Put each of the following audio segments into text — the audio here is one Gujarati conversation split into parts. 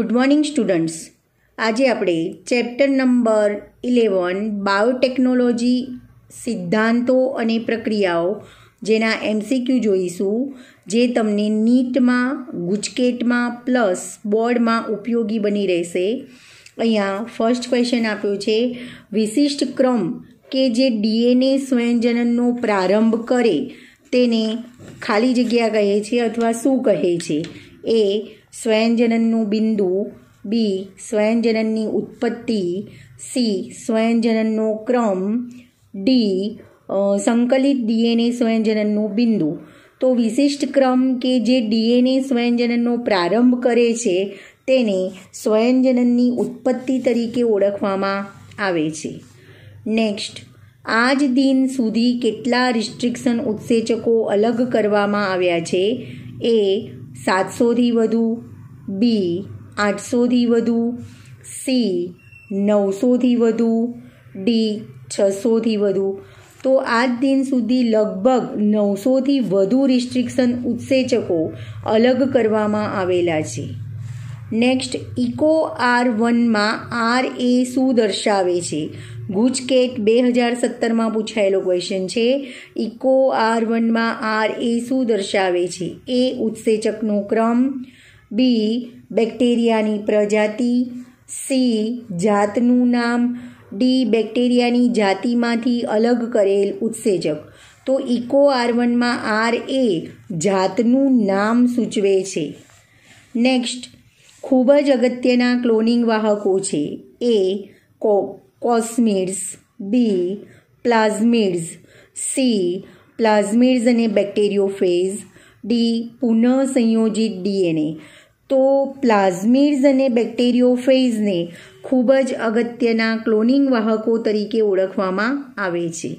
ગુડ મોર્નિંગ સ્ટુડન્ટ્સ આજે આપણે ચેપ્ટર નંબર ઇલેવન બાયોટેકનોલોજી સિદ્ધાંતો અને પ્રક્રિયાઓ જેના એમસીક્યુ જોઈશું, જે તમને નીટમાં, ગુજકેટમાં પ્લસ બોર્ડમાં ઉપયોગી બની રહેશે. અહીંયા ફર્સ્ટ ક્વેશ્ચન આપ્યો છે, વિશિષ્ટ ક્રમ કે જે ડીએનએ સ્વયંજનનનો પ્રારંભ કરે, તેને ખાલી જગ્યા કહે છે અથવા શું કહે છે? એ સ્વયંજનનનું બિંદુ બી સ્વયંજનનની ઉત્પત્તિ સી સ્વયંજનનનો ક્રમ ડી સંકલિત ડીએનએ સ્વયંજનનનું બિંદુ. તો વિશિષ્ટ ક્રમ કે જે ડીએનએ સ્વયંજનનનો પ્રારંભ કરે છે, તેને સ્વયંજનનની ઉત્પત્તિ તરીકે ઓળખવામાં આવે છે. નેક્સ્ટ આજ દિન સુધી કેટલા રિસ્ટ્રિક્શન ઉત્સેચકો અલગ કરવામાં આવ્યા છે? એ સાતસોથી વધુ બી આઠસોથી વધુ, સી નવસોથી વધુ, ડી છસોથી વધુ. તો આજ દિન સુધી લગભગ નવસોથી વધુ રિસ્ટ્રિક્શન ઉત્સેચકો અલગ કરવામાં આવેલા છે. નેક્સ્ટ ઇકો આર વનમાં આર એ શું દર્શાવે છે? ગુજકેટ બે હજાર સત્તરમાં પૂછાયેલો ક્વેશ્ચન છે. ઇકો આર વનમાં આર એ શું દર્શાવે છે? એ ઉત્સેચકનો ક્રમ બી, બેક્ટેરિયાની પ્રજાતિ. સી, જાતનું નામ. ડી, બેક્ટેરિયાની જાતિમાંથી અલગ કરેલ ઉત્સેજક. તો ઇકો આર વનમાં આર એ જાતનું નામ સૂચવે છે. નેક્સ્ટ, ખૂબ જ અગત્યના ક્લોનિંગ વાહકો છે. એ, કો, કોસ્મિડ્સ. બી, પ્લાઝમિડ્સ. સી, પ્લાઝમિડ્સ અને બેક્ટેરિયોફેઝ. ડી, પુનઃસંયોજિત ડીએનએ. તો પ્લાઝમિડ્સ અને બેક્ટેરિયોફેઝને ખૂબ જ અગત્યના ક્લોનિંગ વાહકો તરીકે ઓળખવામાં આવે છે.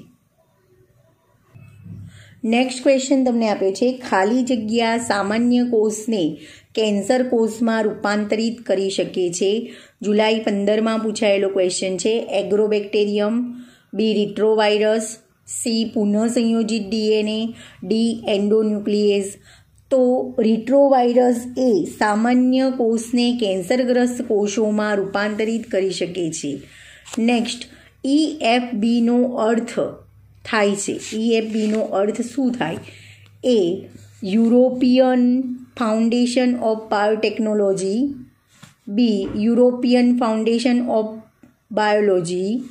નેક્સ્ટ ક્વેશ્ચન તમને આપ્યો છે. ખાલી જગ્યા સામાન્ય કોષને કેન્સર કોષમાં રૂપાંતરિત કરી શકે છે. જુલાઈ પંદરમાં પૂછાયેલો ક્વેશ્ચન છે. એગ્રોબેક્ટેરિયમ બી રિટ્રોવાયરસ સી પુનઃસંયોજિત ડીએનએ ડી એન્ડોન્યુક્લિએઝ તો રિટ્રોવાયરસ એ સામાન્ય કોષને કેન્સરગ્રસ્ત કોષોમાં રૂપાંતરિત કરી શકે છે. નેક્સ્ટ ઈ અર્થ થાય છે. ઈ બીનો અર્થ શું થાય? A European foundation of biotechnology B European foundation of biology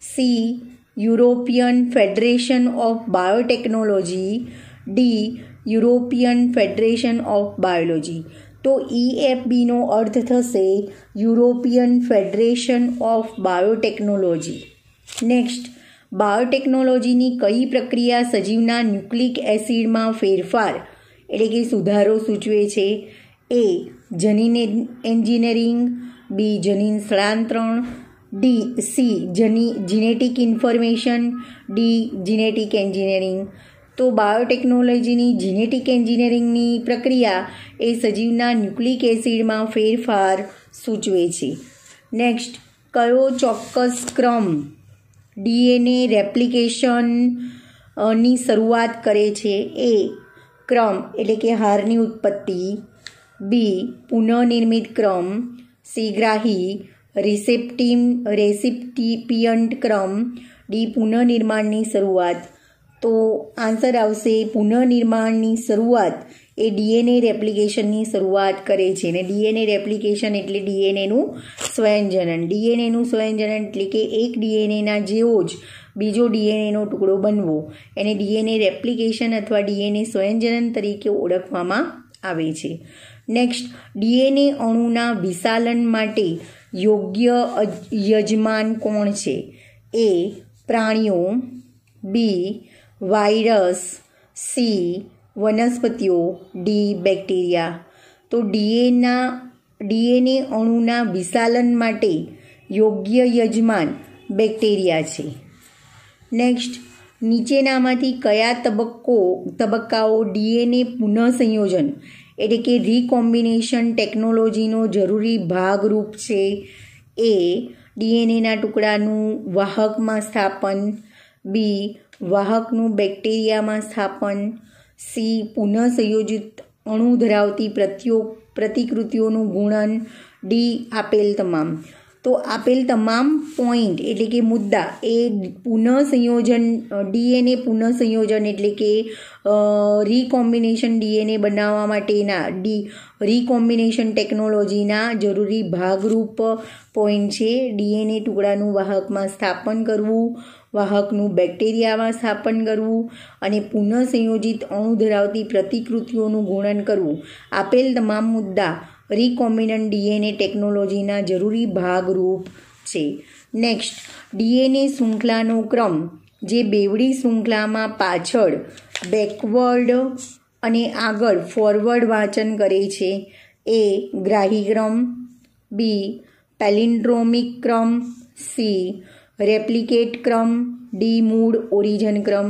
C European federation of biotechnology D European federation of biology. તો ઈએફબીનો અર્થ થશે European federation of biotechnology. Next, બાયોટેકનોલોજીની કઈ પ્રક્રિયા સજીવના ન્યુક્લિક એસિડમાં ફેરફાર, એટલે કે સુધારો સૂચવે છે? એ, જનીન એન્જિનિયરિંગ, બી, જનીન સ્થળાંતરણ, D, C, જની, genetic information, D, genetic engineering. તો બાયોટેકનોલોજીની જીનેટિક એન્જિનિયરિંગની પ્રક્રિયા એ સજીવના ન્યુક્લિક એસિડમાં ફેરફાર સૂચવે છે. નેક્સ્ટ કયો ચોક્કસ ક્રમ ડીએનએ રેપ્લિકેશનની શરૂઆત કરે છે? એ ક્રમ એટલે કે હારની ઉત્પત્તિ. બી, પુનઃનિર્મિત ક્રમ. સીગ્રાહી રિસેપ્ટિમ, રેસિપ્ટિપિયન્ટ ક્રમ. ડી, પુનઃનિર્માણની શરૂઆત. તો આન્સર આવશે પુનઃનિર્માણની શરૂઆત. એ ડીએનએ રેપ્લિકેશનની શરૂઆત કરે છે અને ડીએનએ રેપ્લિકેશન એટલે ડીએનએનું સ્વયંજનન. ડીએનએનું સ્વયંજનન એટલે કે એક ડીએનએના જેવો જ બીજો ડીએનએનો ટુકડો બનવો. એને ડીએનએ રેપ્લિકેશન અથવા ડીએનએ સ્વયંજનન તરીકે ઓળખવામાં આવે છે. નેક્સ્ટ, ડીએનએ અણુના વિશાલન માટે યોગ્ય યજમાન કોણ છે? એ પ્રાણીઓ બી વાયરસ સી વનસ્પતિઓ ડી બેક્ટેરિયા. તો ડીએના, ડીએનએ અણુના વિશાલન માટે યોગ્ય યજમાન બેક્ટેરિયા છે. નેક્સ્ટ, નીચેનામાંથી કયા તબક્કો, તબક્કાઓ ડીએનએ પુનઃસંયોજન એટલે કે રીકોમ્બિનેશન ટેકનોલોજીનો જરૂરી ભાગરૂપ છે? એ, ડીએનએના ટુકડાનું વાહકમાં સ્થાપન. બી વાહકનું બેક્ટેરિયામાં સ્થાપન, સી પુનઃસંયોજિત અણુ ધરાવતી પ્રત્યો, પ્રતિકૃતિઓનું ગુણન, ડી આપેલ તમામ. તો આપેલ તમામ પોઈન્ટ એટલે કે મુદ્દા એ પુનઃસંયોજન, ડીએનએ પુનઃસંયોજન એટલે કે રીકોમ્બિનેશન ડીએનએ બનાવવા માટેના, ડી રીકોમ્બિનેશન ટેકનોલોજીના જરૂરી ભાગરૂપ પોઈન્ટ છે. ડીએનએ ટુકડાનું વાહકમાં સ્થાપન કરવું વાહકનું બેક્ટેરિયામાં સ્થાપન કરવું અને પુનઃસંયોજિત અણુ ધરાવતી પ્રતિકૃતિઓનું ગુણન કરવું. આપેલ તમામ મુદ્દા રિકોમ્બિનન્ટ ડીએનએ ટેકનોલોજીના જરૂરી ભાગરૂપ છે. નેક્સ્ટ ડીએનએ શૃંખલાનો ક્રમ, જે બેવડી શૃંખલામાં પાછળ બેકવર્ડ અને આગળ ફોરવર્ડ વાંચન કરે છે. એ ગ્રાહી ક્રમ. બી પેલિન્ડ્રોમિક ક્રમ. સી રેપ્લિકેટ ક્રમ, ડી મૂળ ઓરિજન ક્રમ.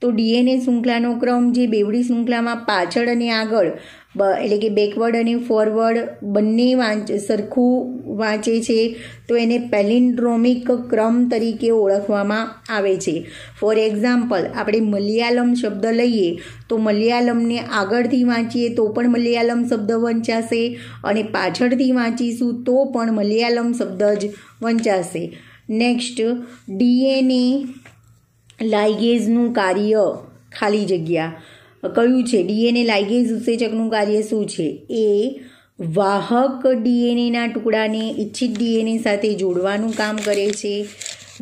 તો ડીએનએ શૃંખલાનો ક્રમ જે બેવડી શૃંખલામાં પાછળ અને આગળ એટલે કે બેકવર્ડ અને ફોરવર્ડ બંને વાંચ, સરખું વાંચે છે, તો એને પેલિન્ડ્રોમિક ક્રમ તરીકે ઓળખવામાં આવે છે. ફોર એક્ઝામ્પલ આપણે મલયાલમ શબ્દ લઈએ, તો મલયાલમને આગળથી વાંચીએ તો પણ મલયાલમ શબ્દ વંચાશે અને પાછળથી વાંચીશું તો પણ મલયાલમ શબ્દ જ વંચાશે. નેક્સ્ટ ડીએનએ લાઇગેઝનું કાર્ય ખાલી જગ્યા. કયું છે? ડીએનએ લાઇગેઝ ઉત્સેચકનું કાર્ય શું છે? એ વાહક ડીએનએના ટુકડાને ઇચ્છિત ડીએનએ સાથે જોડવાનું કામ કરે છે.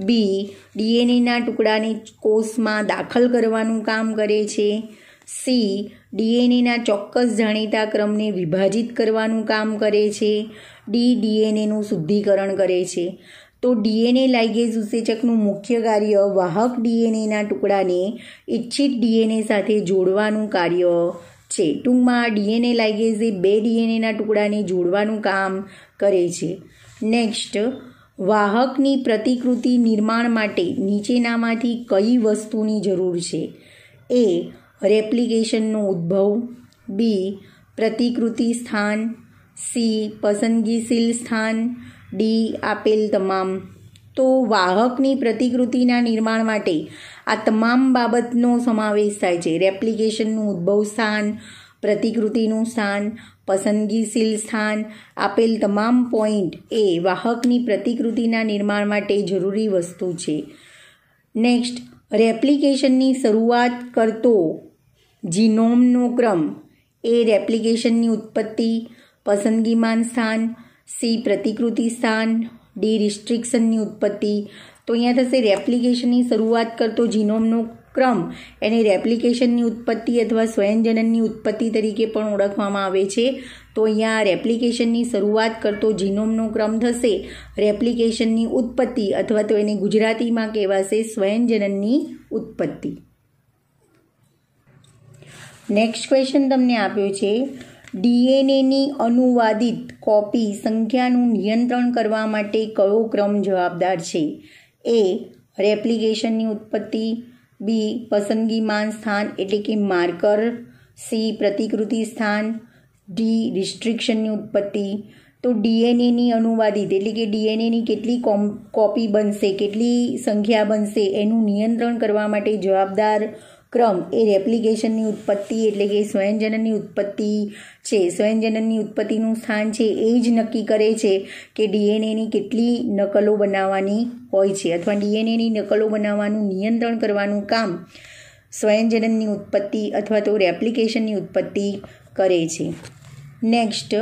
બી ડીએનએના ટુકડાને કોષમાં દાખલ કરવાનું કામ કરે છે. સી ડીએનએના ચોક્કસ જાણીતા ક્રમને વિભાજિત કરવાનું કામ કરે છે. ડી ડીએનએનું શુદ્ધિકરણ કરે છે. તો ડીએનએ લાઇગેઝ ઉત્સેચકનું મુખ્ય કાર્ય વાહક ડીએનએના ટુકડાને ઇચ્છિત ડીએનએ સાથે જોડવાનું કાર્ય છે. ટૂંકમાં, ડીએનએ લાઇગેઝ એ બે ડીએનએના ટુકડાને જોડવાનું કામ કરે છે. નેક્સ્ટ, વાહકની પ્રતિકૃતિ નિર્માણ માટે નીચેનામાંથી કઈ વસ્તુની જરૂર છે? એ, રેપ્લિકેશનનો ઉદ્ભવ. બી, પ્રતિકૃતિ સ્થાન. સી, પસંદગીશીલ સ્થાન. ડી આપેલ તમામ. તો વાહકની પ્રતિકૃતિના નિર્માણ માટે આ તમામ બાબતનો સમાવેશ થાય છે. રેપ્લિકેશનનું ઉદ્ભવ સ્થાન, પ્રતિકૃતિનું સ્થાન, પસંદગીશીલ સ્થાન, આપેલ તમામ પોઈન્ટ એ વાહકની પ્રતિકૃતિના નિર્માણ માટે જરૂરી વસ્તુ છે. નેક્સ્ટ, રેપ્લિકેશનની શરૂઆત કરતો જીનોમનો ક્રમ. એ રેપ્લિકેશનની ઉત્પત્તિ, પસંદગીમાન સ્થાન સી પ્રતિકૃતિ સ્થાન, ડી રિસ્ટ્રિક્શનની ઉત્પત્તિ. તો અહીંયા થશે રેપ્લિકેશનની શરૂઆત કરતો જીનોમનો ક્રમ. એને રેપ્લિકેશનની ઉત્પત્તિ અથવા સ્વયંજનનની ઉત્પત્તિ તરીકે પણ ઓળખવામાં આવે છે. તો અહીંયા રેપ્લિકેશનની શરૂઆત કરતો જીનોમનો ક્રમ થશે. રેપ્લિકેશનની ઉત્પત્તિ અથવા તો એને ગુજરાતીમાં કહેવાશે સ્વયંજનનની ઉત્પત્તિ. નેક્સ્ટ ક્વેશ્ચન તમને આપ્યો છે. ડીએનએની અનુવાદિત કોપી સંખ્યાનું નિયંત્રણ કરવા માટે કયો ક્રમ જવાબદાર છે? એ, રેપ્લિકેશનની ઉત્પત્તિ. બી, પસંદગીમાન સ્થાન એટલે કે માર્કર. સી, પ્રતિકૃતિ સ્થાન. ડી, રિસ્ટ્રિક્શનની ઉત્પત્તિ. તો ડીએનએની અનુવાદિત એટલે કે ડીએનએની કેટલી કોપી બનશે, કેટલી સંખ્યા બનશે, એનું નિયંત્રણ કરવા માટે જવાબદાર ક્રમ. એ રેપ્લિકેશનની ઉત્પત્તિ એટલે કે સ્વયંજનનની ઉત્પત્તિ છે. સ્વયંજનનની ઉત્પત્તિનું સ્થાન છે એ જ નક્કી કરે છે કે ડીએનએની કેટલી નકલો બનાવવાની હોય છે અથવા ડીએનએની નકલો બનાવવાનું નિયંત્રણ કરવાનું કામ સ્વયંજનનની ઉત્પત્તિ અથવા તો રેપ્લિકેશનની ઉત્પત્તિ કરે છે. નેક્સ્ટ,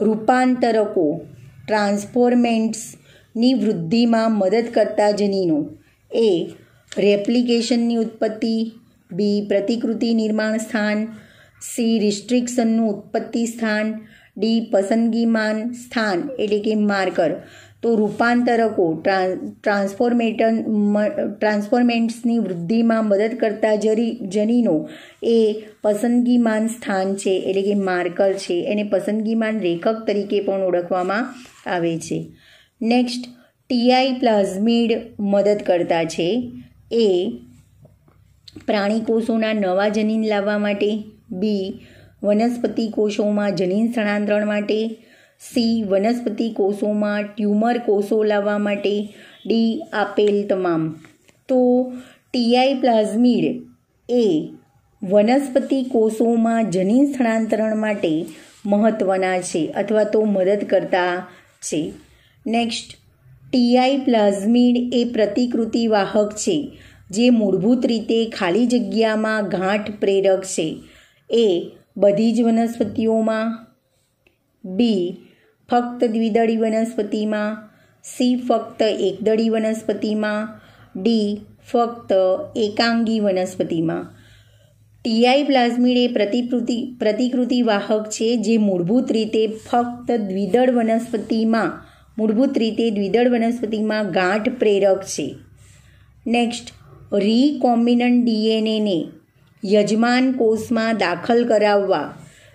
રૂપાંતરકો. ટ્રાન્સફોર્મેન્ટ્સની વૃદ્ધિમાં મદદ કરતા જનીનો. એ, રેપ્લિકેશનની ઉત્પત્તિ બી પ્રતિકૃતિ નિર્માણ સ્થાન, સી રિસ્ટ્રિક્શનનું ઉત્પત્તિ સ્થાન, ડી પસંદગીમાન સ્થાન, એટલે કે માર્કર. તો રૂપાંતરકો ટ્રાન્સફોર્મેટર ટ્રાન્સફોર્મેન્ટ્સની વૃદ્ધિમાં મદદ કરતા જરી, જનીનો એ પસંદગીમાન સ્થાન છે, એટલે કે માર્કર છે, એને પસંદગીમાન રેખક તરીકે પણ ઓળખવામાં આવે છે. નેક્સ્ટ ટીઆઈ પ્લાઝમિડ મદદ કરતા છે. એ પ્રાણી કોષોના નવા જનીન લાવવા માટે, બી, વનસ્પતિ કોષોમાં જનીન સ્થળાંતરણ માટે, સી, વનસ્પતિ કોષોમાં ટ્યુમર કોષો લાવવા માટે, ડી, આપેલ તમામ. તો ટીઆઈ પ્લાઝમિડ એ વનસ્પતિ કોષોમાં જનીન સ્થળાંતરણ માટે મહત્ત્વના છે અથવા તો મદદ કરતા છે. નેક્સ્ટ ટીઆઈ પ્લાઝમિડ એ પ્રતિકૃતિ વાહક છે. જે મૂળભૂત રીતે ખાલી જગ્યામાં ગાંઠ પ્રેરક છે. એ બધી જ વનસ્પતિઓમાં, બી ફક્ત દ્વિદળી વનસ્પતિમાં, સી ફક્ત એકદળી વનસ્પતિમાં, ડી ફક્ત એકાંગી વનસ્પતિમાં. ટીઆઈ પ્લાઝમિડ એ પ્રતિકૃતિ પ્રતિકૃતિ વાહક છે જે મૂળભૂત રીતે ફક્ત દ્વિદળ વનસ્પતિમાં, મૂળભૂત રીતે દ્વિદળ વનસ્પતિમાં ગાંઠ પ્રેરક છે. નેક્સ્ટ રીકોમ્બિનન્ટ ડીએનએને યજમાન કોષમાં દાખલ કરાવવા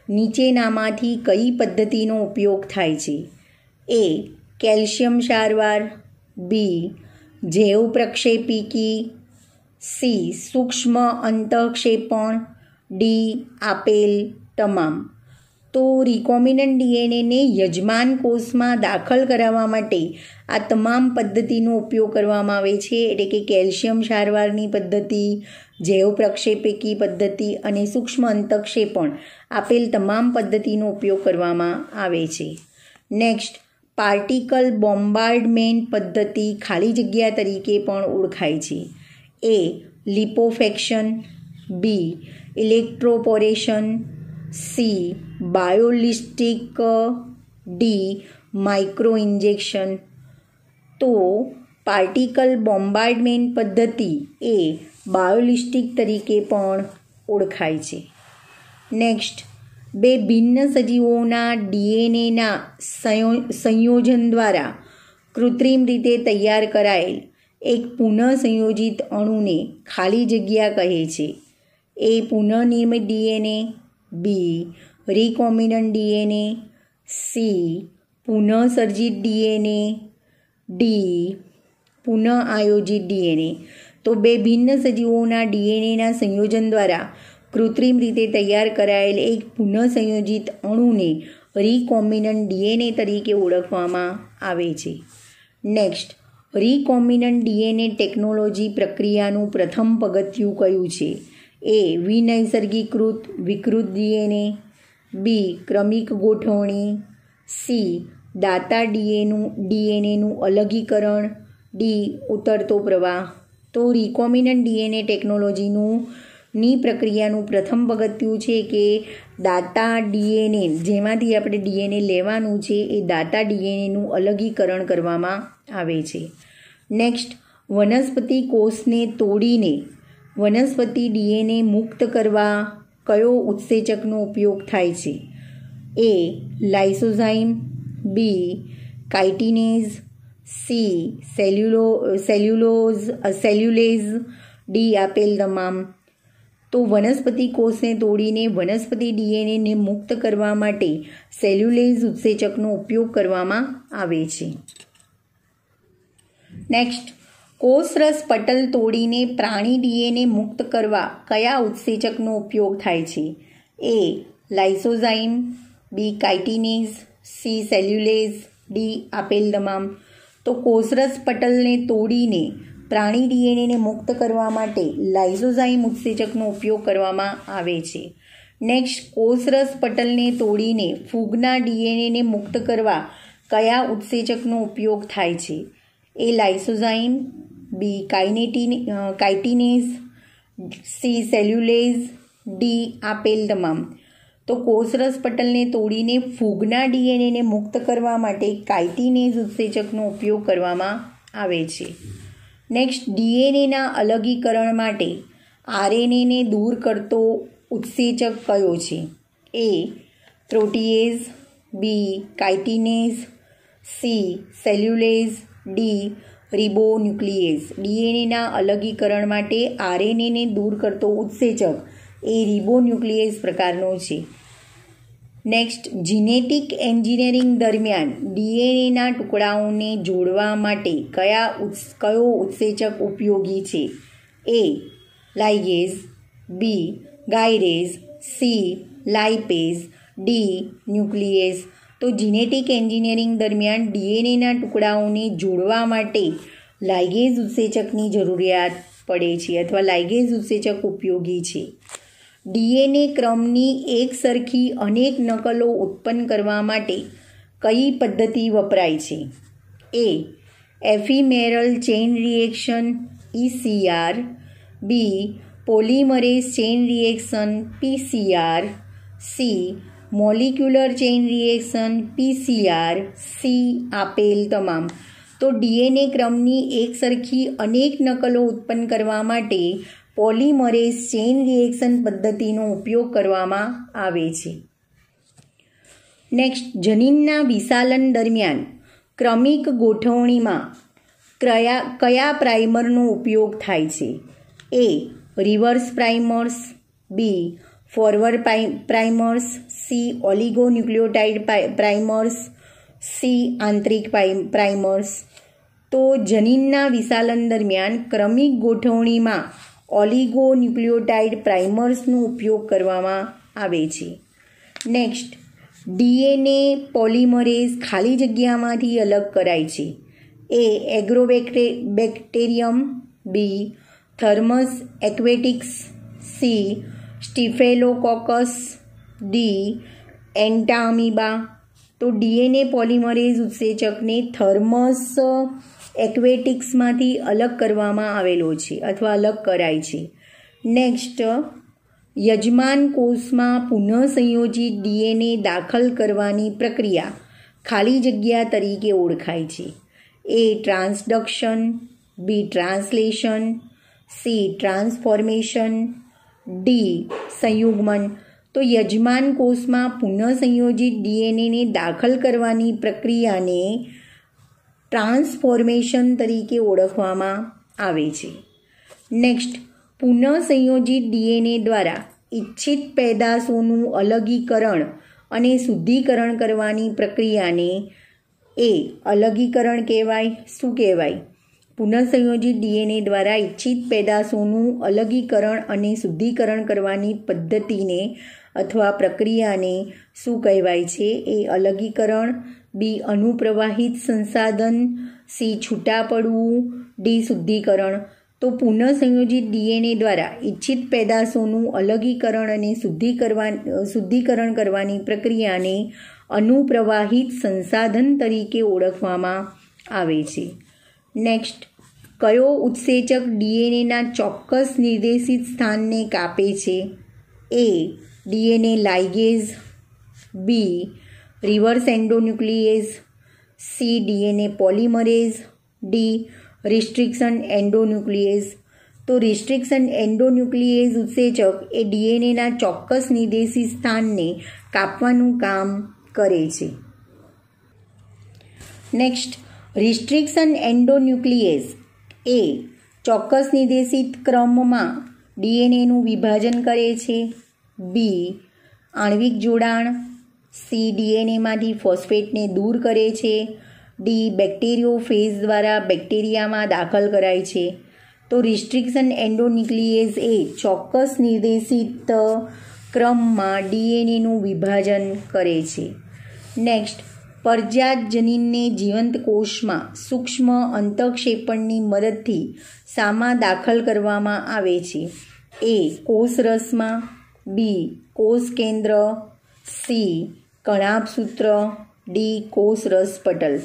નીચેનામાંથી કઈ પદ્ધતિનો ઉપયોગ થાય છે? એ કેલ્શિયમ સારવાર. બી જૈવ પ્રક્ષેપિકી. સી સૂક્ષ્મ અંતઃક્ષેપણ. ડી આપેલ તમામ. તો રિકોમિનન્ટ ડીએનએને યજમાન કોષમાં દાખલ કરાવવા માટે આ તમામ પદ્ધતિનો ઉપયોગ કરવામાં આવે છે. એટલે કે કેલ્શિયમ સારવારની પદ્ધતિ, જૈવ પ્રક્ષેપકી પદ્ધતિ અને સૂક્ષ્મ અંતક્ષેપણ આપેલ તમામ પદ્ધતિનો ઉપયોગ કરવામાં આવે છે. નેક્સ્ટ પાર્ટિકલ બોમ્બાર્ડમેન્ટ પદ્ધતિ ખાલી જગ્યા તરીકે પણ ઓળખાય છે. A lipofection B electroporation C biolistic D micro injection તો પાર્ટિકલ બોમ્બાર્ડમેન્ટ પદ્ધતિ એ બાયોલિસ્ટિક તરીકે પણ ઓળખાય છે. નેક્સ્ટ, બે ભિન્ન સજીવોના ડીએનએના સંયોજન દ્વારા કૃત્રિમ રીતે તૈયાર કરાયેલ એક પુનઃસંયોજિત અણુને ખાલી જગ્યા કહે છે. A પુનઃનિર્મિત DNA, B recombinant DNA C પુનઃસર્જિત DNA D પુનઃ આયોજિત ડીએનએ તો બે ભિન્ન સજીવોના ડીએનએના સંયોજન દ્વારા કૃત્રિમ રીતે તૈયાર કરાયેલ એક પુનઃસંયોજિત અણુને રિકોમ્બિનન્ટ ડીએનએ તરીકે ઓળખવામાં આવે છે. નેક્સ્ટ રિકોમ્બિનન્ટ ડીએનએ ટેકનોલોજી પ્રક્રિયાનું પ્રથમ પગથિયું કયું છે? એ વિનૈસર્ગીકૃત વિકૃત ડીએનએ બી, ક્રમિક ગોઠવણી. સી, દાતા ડીએનું, ડીએનએનું અલગીકરણ. ડી, ઉતરતો પ્રવાહ. તો રિકોમિનન્ટ ડીએનએ ટેકનોલોજીનું ની પ્રક્રિયાનું પ્રથમ પગથિયું છે કે દાતા ડીએનએ, જેમાંથી આપણે ડીએનએ લેવાનું છે, એ દાતા ડીએનએનું અલગીકરણ કરવામાં આવે છે. નેક્સ્ટ, વનસ્પતિ કોષને તોડીને વનસ્પતિ ડીએનએ મુક્ત કરવા. કયો ઉત્સેચકનો ઉપયોગ થાય છે? A lysozyme B chitinase C સેલ્યુલો cellulose cellulase D આપેલ તમામ તો વનસ્પતિ કોષને તોડીને વનસ્પતિ ડીએનએને મુક્ત કરવા માટે સેલ્યુલેઝ ઉત્સેચકનો ઉપયોગ કરવામાં આવે છે. નેક્સ્ટ કોષરસ પટલ તોડીને પ્રાણી ડીએનએ મુક્ત કરવા કયા ઉત્સેચકનો ઉપયોગ થાય છે? A lysozyme. B chitinase. C cellulase. D આપેલ તમામ તો કોષરસ પટલને તોડીને પ્રાણી ડીએનએને મુક્ત કરવા માટે લાઇઝોઝાઇમ ઉત્સેચકનો ઉપયોગ કરવામાં આવે છે. નેક્સ્ટ કોષરસ પટલને તોડીને ફૂગના ડીએનએને મુક્ત કરવા કયા ઉત્સેચકનો ઉપયોગ થાય છે? A lysozyme. B kinetin chitinase C cellulase D આપેલ તમામ. તો કોષરસ પટલને તોડીને ફૂગના ડીએનએને મુક્ત કરવા માટે કાઇટિનેઝ ઉત્સેચકનો ઉપયોગ કરવામાં આવે છે. નેક્સ્ટ ડીએનએના અલગીકરણ માટે આરએનએને દૂર કરતો ઉત્સેચક કયો છે? A protease B chitinase C cellulase D ribonuclease. ડીએનએના અલગીકરણ માટે આરએનએને દૂર કરતો ઉત્સેચક એ રિબોન્યુક્લિએઝ પ્રકારનો છે. નેક્સ્ટ, જીનેટિક એન્જિનિયરિંગ દરમિયાન ડીએનએના ટુકડાઓને જોડવા માટે કયા ઉત્સ, કયો ઉત્સેચક ઉપયોગી છે? A, ligase, B, gyrase, C, lipase, D nuclease તો જીનેટિક એન્જિનિયરિંગ દરમિયાન ડીએનએના ટુકડાઓને જોડવા માટે લાઇગેઝ ઉત્સેચકની જરૂરિયાત પડે છે અથવા લાઇગેઝ ઉત્સેચક ઉપયોગી છે. ડીએનએ ક્રમની એક સરખી અનેક નકલો ઉત્પન્ન કરવા માટે કઈ પદ્ધતિ વપરાય છે? A, ephemeral chain reaction ECR B, polymerase chain reaction PCR C molecular chain reaction PCR C આપેલ તમામ. તો ડીએનએ ક્રમની એકસરખી અનેક નકલો ઉત્પન્ન કરવા માટે પોલિમરેઝ ચેઇન રિએક્શન પદ્ધતિનો ઉપયોગ કરવામાં આવે છે. નેક્સ્ટ, જનીનના વિશાલન દરમિયાન ક્રમિક ગોઠવણીમાં કયા કયા પ્રાઇમરનો ઉપયોગ થાય છે? A, reverse primers. B forward primers C oligonucleotide primers C આંતરિક પ્રાઇમર્સ તો જનીનના વિશાલન દરમિયાન ક્રમિક ગોઠવણીમાં ઓલિગોન્યુક્લિયોટાઇડ પ્રાઇમર્સનો ઉપયોગ કરવામાં આવે છે નેક્સ્ટ ડીએનએ પોલિમરેઝ ખાલી જગ્યામાંથી અલગ કરાય છે A એગ્રોબેક્ટે bacterium B thermus aquaticus C staphylococcus D entamoeba. તો ડીએનએ પોલિમરેઝ ઉત્સેચકને થર્મસ એક્વેટિક્સમાંથી અલગ કરવામાં આવેલો છે અથવા અલગ કરાય છે. નેક્સ્ટ યજમાન કોષમાં પુનઃસંયોજિત ડીએનએ દાખલ કરવાની પ્રક્રિયા ખાલી જગ્યા તરીકે ઓળખાય છે. A transduction B translation C transformation D સંયુગ્મન. તો યજમાન કોષમાં પુનઃસંયોજિત ડીએનએને દાખલ કરવાની પ્રક્રિયાને ટ્રાન્સફોર્મેશન તરીકે ઓળખવામાં આવે છે. નેક્સ્ટ પુનઃસંયોજિત ડીએનએ દ્વારા ઇચ્છિત પેદાશોનું અલગીકરણ અને શુદ્ધિકરણ કરવાની પ્રક્રિયાને એ અલગીકરણ કહેવાય. શું કહેવાય? પુનઃસંયોજિત ડીએનએ દ્વારા ઇચ્છિત પેદાશોનું અલગીકરણ અને શુદ્ધિકરણ કરવાની પદ્ધતિને અથવા પ્રક્રિયાને શું કહેવાય છે? એ અલગીકરણ, બી અનુપ્રવાહિત સંસાધન, સી છૂટા પડવું ડી શુદ્ધિકરણ. તો પુનઃસંયોજિત ડીએનએ દ્વારા ઇચ્છિત પેદાશોનું અલગીકરણ અને શુદ્ધિકરવા, શુદ્ધિકરણ કરવાની પ્રક્રિયાને અનુપ્રવાહિત સંસાધન તરીકે ઓળખવામાં આવે છે. નેક્સ્ટ કયો ઉત્સેચક ડીએનએના ચોક્કસ નિર્દેશિત સ્થાનને કાપે છે? A DNA ligase B reverse endonuclease. C DNA polymerase. D restriction endonuclease. તો રિસ્ટ્રિક્શન એન્ડોન્યુક્લિએઝ ઉત્સેચક એ ડીએનએના ચોક્કસ નિર્દેશિત સ્થાનને કાપવાનું કામ કરે છે. Next restriction endonuclease. એ ચોક્કસ નિર્દેશિત ક્રમમાં ડીએનએનું વિભાજન કરે છે. બી, આણ્વિક જોડાણ. સી ડીએનએમાંથી ફોસ્ફેટને દૂર કરે છે. ડી, બેક્ટેરિયો ફેઝ દ્વારા બેક્ટેરિયામાં દાખલ કરાય છે. તો રિસ્ટ્રિક્શન એન્ડોન્યુક્લિએઝ એ ચોક્કસ નિર્દેશિત ક્રમમાં ડીએનએનું વિભાજન કરે છે. નેક્સ્ટ પરજાત જનીનને જીવંત કોષમાં સૂક્ષ્મ અંતક્ષેપણની મદદથી સામા દાખલ કરવામાં આવે છે. એ કોષરસમાં, બી કોષ કેન્દ્ર સી કણાભસૂત્ર, ડી કોષરસ પટલ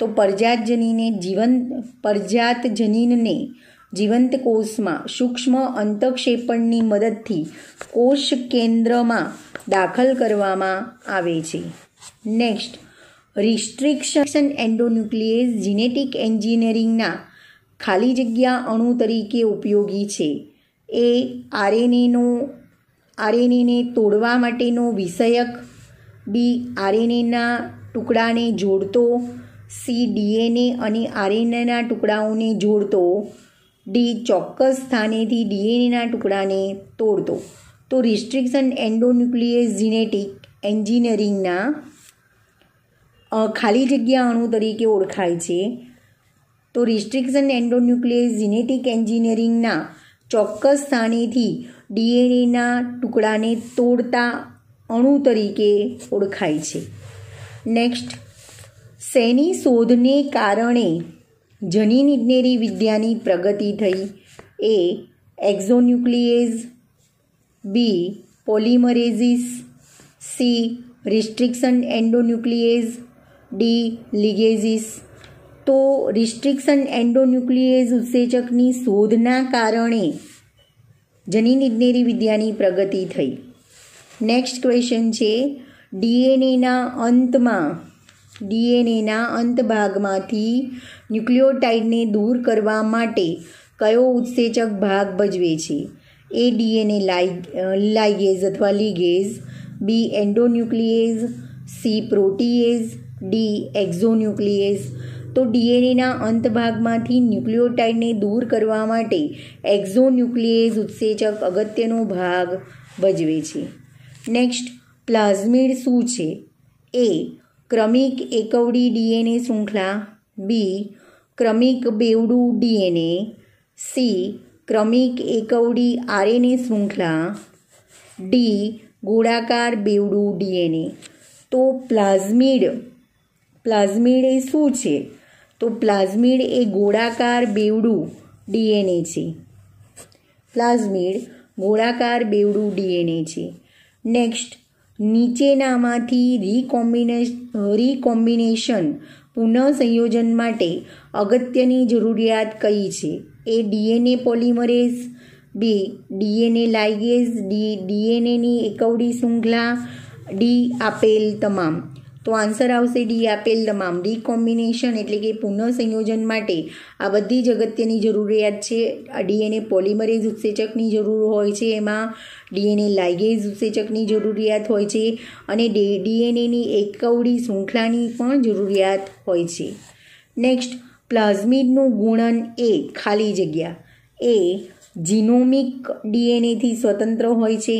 તો પરજાત જનીને જીવંત પરજાત જનીનને જીવંત કોષમાં સૂક્ષ્મ અંતક્ષેપણની મદદથી કોષ કેન્દ્રમાં દાખલ કરવામાં આવે છે. નેક્સ્ટ રિસ્ટ્રિક્શન એન્ડોન્યુક્લિએઝ જીનેટિક એન્જિનિયરિંગના ખાલી જગ્યા અણુ તરીકે ઉપયોગી છે. એ આરએનએનો, આરએનએને તોડવા માટેનો વિષયક, બી આરએનએના ટુકડાને જોડતો, સી ડીએનએ અને આરએનએના ટુકડાઓને જોડતો, ડી ચોક્કસ સ્થાનેથી ડીએનએના ટુકડાને તોડતો. તો રિસ્ટ્રિક્શન એન્ડોન્યુક્લિયસ જીનેટિક એન્જિનિયરિંગના ખાલી જગ્યા અણુ તરીકે ઓળખાય છે. તો રિસ્ટ્રિક્શન એન્ડોન્યુક્લિયસ જીનેટિક એન્જિનિયરિંગના ચોક્કસ સ્થાનેથી ડીએનએના ટુકડાને તોડતા અણુ તરીકે ઓળખાય છે. નેક્સ્ટ શેની શોધને કારણે જનીન ઇજનેરી વિદ્યાની પ્રગતિ થઈ? A exonuclease B polymerases C restriction endonuclease D ligases. તો રિસ્ટ્રિક્શન એન્ડોન્યુક્લિએઝ ઉત્સેચકની શોધના કારણે જનીન ઇજનેરી વિદ્યાની પ્રગતિ થઈ. નેક્સ્ટ ક્વેશ્ચન છે, ડીએનએના અંતમાં, ડીએનએના અંત ભાગમાંથી ન્યુક્લિયોટાઇડને દૂર કરવા માટે કયો ઉત્સેચક ભાગ ભજવે છે? એ ડીએનએ લાઇગેઝ અથવા ligase, B endonuclease, C protease D exonuclease તો ડીએનએના અંત ભાગમાંથી ન્યુક્લિયોટાઇડને દૂર કરવા માટે એક્ઝોન્યુક્લિએઝ ઉત્સેચક અગત્યનો ભાગ ભજવે છે. નેક્સ્ટ, પ્લાઝમિડ શું છે? એ, ક્રમિક એકવડી ડીએનએ શૃંખલા. બી, ક્રમિક બેવડું ડીએનએ. સી, ક્રમિક એકવડી આરએનએ શૃંખલા. ડી, ગોળાકાર બેવડું ડીએનએ. તો પ્લાઝમિડ પ્લાઝમિડ એ શું છે? તો પ્લાઝમિડ એ ગોળાકાર બેવડું ડીએનએ છે. પ્લાઝમિડ ગોળાકાર બેવડું ડીએનએ છે. નેક્સ્ટ, નીચેનામાંથી રીકોમ્બિનેશ, રીકોમ્બિનેશન પુનઃસંયોજન માટે અગત્યની જરૂરિયાત કઈ છે? A DNA polymerase, B DNA ligase, D ડીએનએની એકવડી શૃંખલા, ડી આપેલ તમામ. તો આન્સર આવશે ડી, આપેલ તમામ. ડીકોમ્બિનેશન એટલે કે પુનઃસંયોજન માટે આ બધી જ અગત્યની જરૂરિયાત છે. ડીએનએ પોલિમરેઝ ઉત્સેચકની જરૂર હોય છે એમાં. ડીએનએ લાઇગેઝ ઉત્સેચકની જરૂરિયાત હોય છે અને ડીએનએની એક કવડી શૃંખલાની પણ જરૂરિયાત હોય છે. નેક્સ્ટ, પ્લાઝમિડનું ગુણન એ ખાલી જગ્યા. એ, જીનોમિક ડીએનએથી સ્વતંત્ર હોય છે.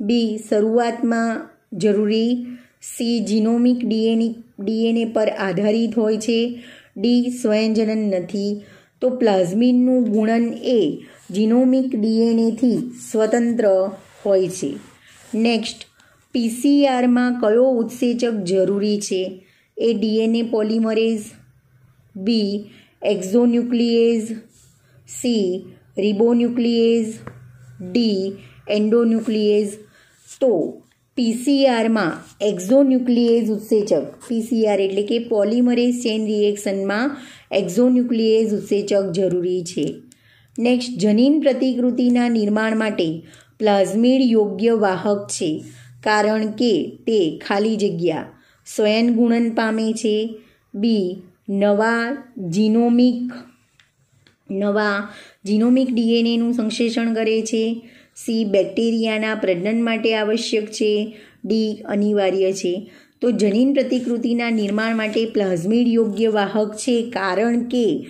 બી, શરૂઆતમાં જરૂરી સી જીનોમિક ડીએની ડીએનએ પર આધારિત હોય છે. ડી સ્વયંજનન નથી. તો પ્લાઝમિનનું ગુણન એ જીનોમિક ડીએનએથી સ્વતંત્ર હોય છે. નેક્સ્ટ પીસીઆરમાં કયો ઉત્સેચક જરૂરી છે? A DNA polymerase, B exonuclease, C ribonuclease, D endonuclease. તો પીસીઆરમાં એક્ઝોન્યુક્લિએઝ ઉત્સેચક. પીસીઆર એટલે કે પોલિમરેઝ ચેન રિએક્શનમાં એક્ઝોન્યુક્લિએઝ ઉત્સેચક જરૂરી છે. નેક્સ્ટ જનીન પ્રતિકૃતિના નિર્માણ માટે પ્લાઝમિડ યોગ્ય વાહક છે. કારણ કે તે ખાલી જગ્યા સ્વયં ગુણન પામે છે. બી નવા જીનોમિક નવા જીનોમિક ડીએનએનું સંશ્લેષણ કરે છે. સી બેક્ટેરિયાના પ્રજનન માટે આવશ્યક છે, ડી અનિવાર્ય છે. તો જનીન પ્રતિકૃતિના નિર્માણ માટે પ્લાઝમિડ યોગ્ય વાહક છે કારણ કે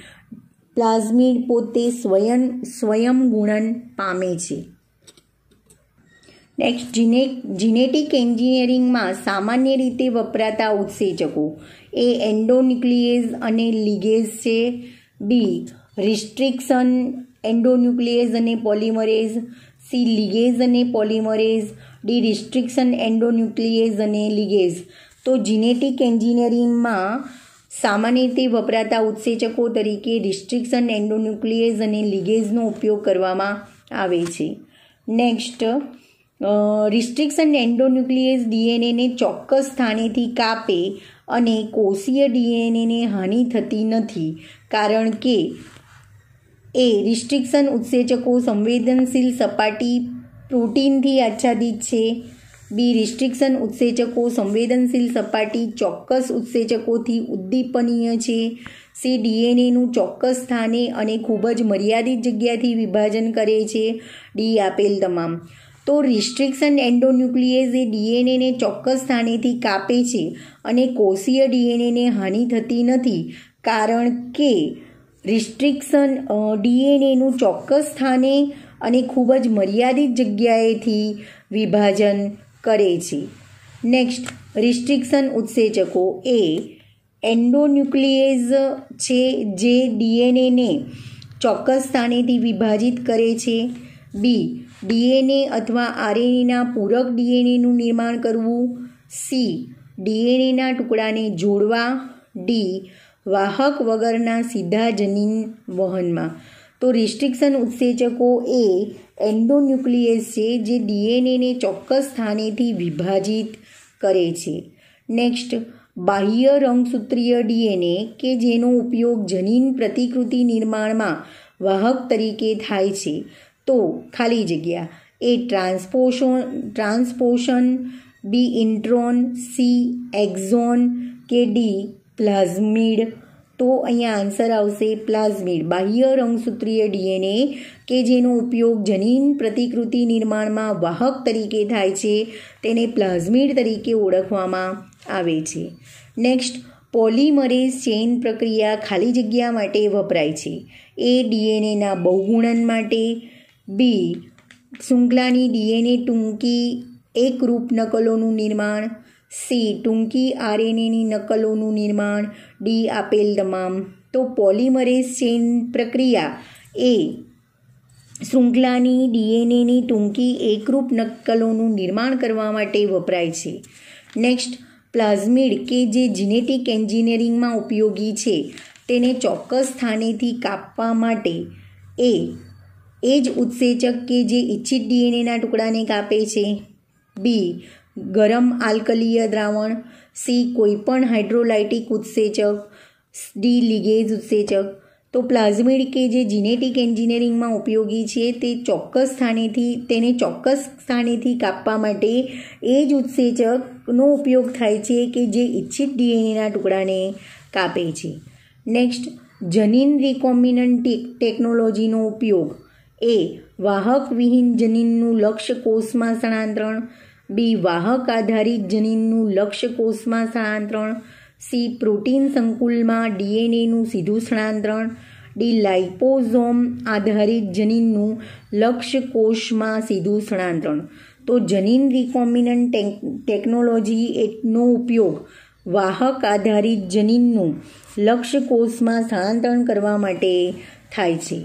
પ્લાઝમિડ પોતે સ્વયં સ્વયં ગુણન પામે છે. નેક્સ્ટ જીને જીનેટિક એન્જિનિયરિંગમાં સામાન્ય રીતે વપરાતા ઉત્સેચકો. એ એન્ડોન્યુક્લિએઝ અને લિગેઝ છે. બી, રિસ્ટ્રિક્શન, એન્ડોન્યુક્લિએઝ અને પોલિમરેઝ. સી લિગેઝ અને પોલિમરેઝ ડી રિસ્ટ્રિક્શન એન્ડોન્યુક્લિએઝ અને લિગેઝ તો જીનેટિક એન્જિનિયરિંગમાં સામાન્ય રીતે વપરાતા ઉત્સેચકો તરીકે રિસ્ટ્રિક્શન એન્ડોન્યુક્લિએઝ અને લિગેઝનો ઉપયોગ કરવામાં આવે છે. નેક્સ્ટ રિસ્ટ્રિક્શન એન્ડોન્યુક્લિએઝ ડીએનએને ચોક્કસ સ્થાનેથી કાપે અને કોષીય ડીએનએને હાનિ થતી નથી. કારણ કે એ રિસ્ટ્રિક્શન ઉત્સેચકો સંવેદનશીલ સપાટી પ્રોટીનથી આચ્છાદિત છે. બી રિસ્ટ્રિક્શન ઉત્સેચકો સંવેદનશીલ સપાટી ચોક્કસ ઉત્સેચકોથી ઉદ્દીપનીય છે. સી ડીએનએનું ચોક્કસ સ્થાને અને ખૂબ જ મર્યાદિત જગ્યાથી વિભાજન કરે છે. ડી આપેલ તમામ. તો રિસ્ટ્રિક્શન એન્ડોન્યુક્લિયસ એ ડીએનએને ચોક્કસ સ્થાનેથી કાપે છે અને કોષીય ડીએનએને હાનિ થતી નથી. કારણ કે રિસ્ટ્રિક્શન ડીએનએનું ચોક્કસ સ્થાને અને ખૂબ જ મર્યાદિત જગ્યાએથી વિભાજન કરે છે. નેક્સ્ટ રિસ્ટ્રિક્શન ઉત્સેચકો એ એન્ડોન્યુક્લિએઝ છે જે ડીએનએને ચોક્કસ સ્થાનેથી વિભાજિત કરે છે. બી ડીએનએ અથવા આરએનએના પૂરક ડીએનએનું નિર્માણ કરવું. સી ડીએનએના ટુકડાને જોડવા. ડી વાહક વગરના સીધા જનીન વહનમાં. તો રિસ્ટ્રિક્શન ઉત્સેચકો એ એન્ડોન્યુક્લિયસ છે જે ડીએનએને ચોક્કસ સ્થાનેથી વિભાજિત કરે છે. નેક્સ્ટ બાહ્ય રંગસૂત્રીય ડીએનએ કે જેનો ઉપયોગ જનીન પ્રતિકૃતિ નિર્માણમાં વાહક તરીકે થાય છે. તો ખાલી જગ્યા. A transposition transposition B intron, C exon કે ડી પ્લાઝમિડ. તો અહીંયા આન્સર આવશે પ્લાઝમિડ. બાહ્ય રંગસૂત્રીય ડીએનએ કે જેનો ઉપયોગ જનીન પ્રતિકૃતિ નિર્માણમાં વાહક તરીકે થાય છે, તેને પ્લાઝમિડ તરીકે ઓળખવામાં આવે છે. નેક્સ્ટ પોલિમરેઝ ચેઇન પ્રક્રિયા ખાલી જગ્યા માટે વપરાય છે. એ ડીએનએના બહુગુણન માટે. બી શૃંખલાની ડીએનએ ટૂંકી એકરૂપ નકલોનું નિર્માણ. સી. ટૂંકી આરએનએની નકલોનું નિર્માણ. ડી. આપેલ તમામ. તો પોલિમરેઝ ચેન પ્રક્રિયા. એ. શૃંખલાની ડીએનએની ટૂંકી એકરૂપ નકલોનું નિર્માણ કરવા માટે વપરાય છે. નેક્સ્ટ, પ્લાઝમિડ કે જે જીનેટિક એન્જિનિયરિંગમાં ઉપયોગી છે, તેને ચોક્કસ સ્થાનેથી કાપવા માટે. એ. એ જ ઉત્સેચક કે જે ઇચ્છિત ડીએનએના ટુકડાને કાપે છે. બી. ગરમ આલ્કલીય દ્રાવણ, સી કોઈપણ હાઇડ્રોલાઇટિક ઉત્સેચક, ડી લિગેજ ઉત્સેચક. તો પ્લાઝમિડ કે જે જીનેટિક એન્જિનિયરિંગમાં ઉપયોગી છે તે ચોક્કસ સ્થાનેથી, તેને ચોક્કસ સ્થાનેથી કાપવા માટે એ જ ઉત્સેચકનો ઉપયોગ થાય છે કે જે ઇચ્છિત ડીએનએના ટુકડાને કાપે છે. નેક્સ્ટ, જનીન રિકોમ્બિનન્ટ ટેકનોલોજીનો ઉપયોગ. એ, વાહક વિહીન જનીનનું લક્ષ્ય કોષમાં સ્થળાંતરણ બી વાહક આધારિત જનીનનું લક્ષ્ય કોષમાં સ્થળાંતરણ સી પ્રોટીન સંકુલમાં ડીએનએનું સીધું સ્થળાંતરણ, ડી લાઇપોઝોમ આધારિત જનીનનું લક્ષ્ય કોષમાં સીધું સ્થળાંતરણ. તો જનીન રિકોમ્બિનન્ટ ટેકનોલોજી એનો ઉપયોગ વાહક આધારિત જનીનનું લક્ષ્ય કોષમાં સ્થળાંતરણ કરવા માટે થાય છે.